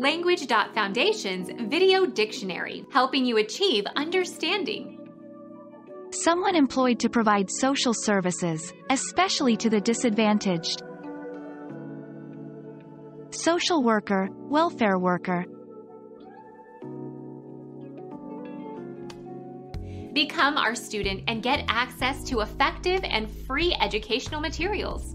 Language.Foundation's Video Dictionary, helping you achieve understanding. Someone employed to provide social services, especially to the disadvantaged. Social worker, welfare worker. Become our student and get access to effective and free educational materials.